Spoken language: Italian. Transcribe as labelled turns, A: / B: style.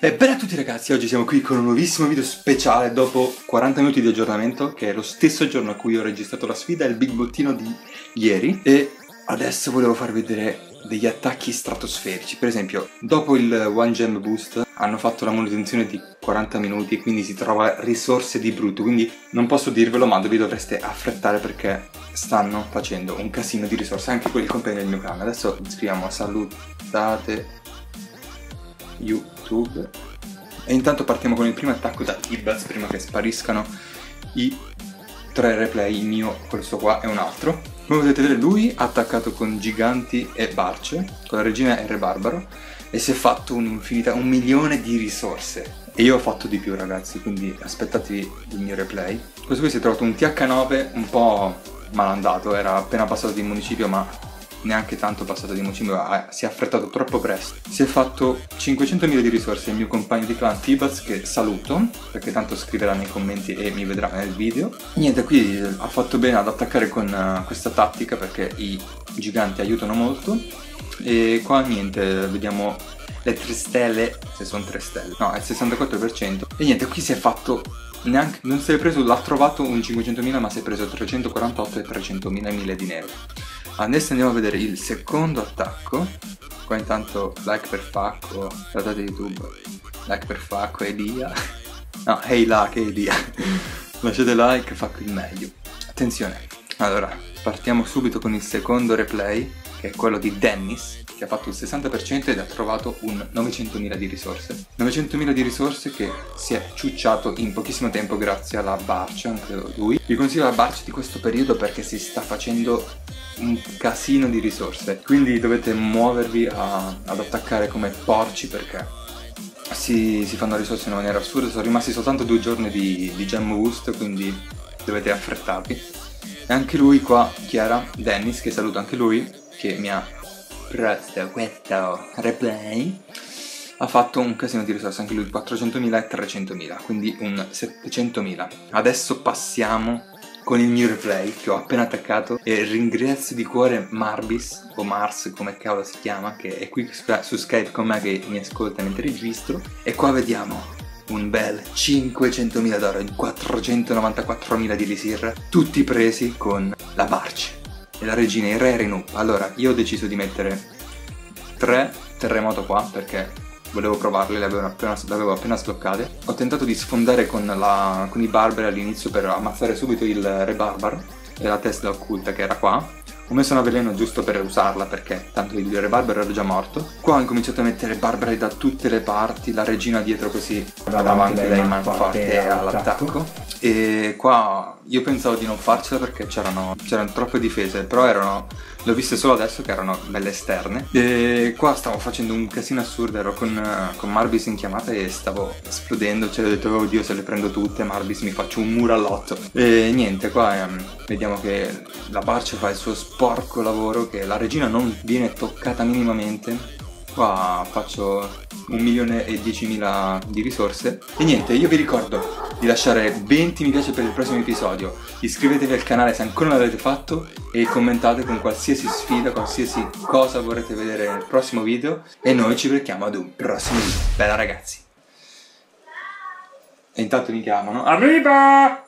A: E bene a tutti ragazzi, oggi siamo qui con un nuovissimo video speciale dopo 40 minuti di aggiornamento che è lo stesso giorno a cui ho registrato la sfida, il big bottino di ieri. E adesso volevo farvi vedere degli attacchi stratosferici. Per esempio dopo il One Gem Boost hanno fatto la manutenzione di 40 minuti quindi si trova risorse di brutto. Quindi non posso dirvelo ma vi dovreste affrettare perché stanno facendo un casino di risorse. Anche quelli compagni del mio canale. Adesso scriviamo salutate YouTube. E intanto partiamo con il primo attacco da Tibas prima che spariscano i tre replay, il mio, questo qua e un altro. Come potete vedere lui ha attaccato con giganti e barce, con la regina e re barbaro e si è fatto un'infinità, un milione di risorse. E io ho fatto di più ragazzi, quindi aspettatevi il mio replay. Questo qui si è trovato un TH9 un po' malandato, era appena passato di municipio ma neanche tanto passato di municipio, ah, si è affrettato troppo presto. Si è fatto 500.000 di risorse il mio compagno di clan Tibaz che saluto, perché tanto scriverà nei commenti e mi vedrà nel video. Niente, qui ha fatto bene ad attaccare con uh, questa tattica perché i giganti aiutano molto. E qua niente, vediamo le 3 stelle, se sono 3 stelle, no, è il 64%. E niente, qui si è fatto neanche, non si è preso, l'ha trovato un 500.000 ma si è preso 348 e 300.000 mille di nero. Adesso andiamo a vedere il secondo attacco. Qua intanto like per Facco, trattate YouTube, like per Facco e via. No, hey là che via. Lasciate like, Facco il meglio. Attenzione, allora partiamo subito con il secondo replay, che è quello di Dennis, che ha fatto il 60% ed ha trovato un 900.000 di risorse. 900.000 di risorse che si è ciucciato in pochissimo tempo grazie alla Barcia, credo lui. Vi consiglio la Barcia di questo periodo perché si sta facendo un casino di risorse, quindi dovete muovervi a, ad attaccare come porci perché si, si, fanno risorse in maniera assurda, sono rimasti soltanto due giorni di, di gem boost, quindi dovete affrettarvi. E anche lui qua, Chiara, Dennis, che saluto anche lui, che mi ha presto questo replay, ha fatto un casino di risorse, anche lui 400.000 e 300.000, quindi un 700.000. Adesso passiamo con il mio replay che ho appena attaccato e ringrazio di cuore Marbis o Mars come cavolo si chiama che è qui su Skype con me che mi ascolta mentre registro. E qua vediamo un bel 500.000 d'oro e 494.000 di Lisir tutti presi con la Barce e la regina il re Renu allora io ho deciso di mettere 3 terremoto qua perché volevo provarle, le avevo appena, le avevo appena sbloccate. Ho tentato di sfondare con, la, con i barbari all'inizio per ammazzare subito il re barbaro e la testa occulta che era qua. Ho messo una veleno giusto per usarla perché tanto il re barbaro era già morto. Qua ho incominciato a mettere barbari da tutte le parti, la regina dietro così davanti lei man forte all'attacco. E qua io pensavo di non farcela perché c'erano troppe difese, però erano le ho viste solo adesso che erano belle esterne. E qua stavo facendo un casino assurdo, ero con, con Marbis in chiamata e stavo esplodendo, cioè ho detto oh Dio se le prendo tutte, Marbis mi faccio un murallotto. E niente, qua ehm, vediamo che la Barcia fa il suo sporco lavoro, che la regina non viene toccata minimamente. Qua faccio un milione e diecimila di risorse. E niente, io vi ricordo di lasciare 20 mi piace per il prossimo episodio, iscrivetevi al canale se ancora non l'avete fatto e commentate con qualsiasi sfida, qualsiasi cosa vorrete vedere nel prossimo video e noi ci becchiamo ad un prossimo video. Bella ragazzi! E intanto mi chiamano Arriva!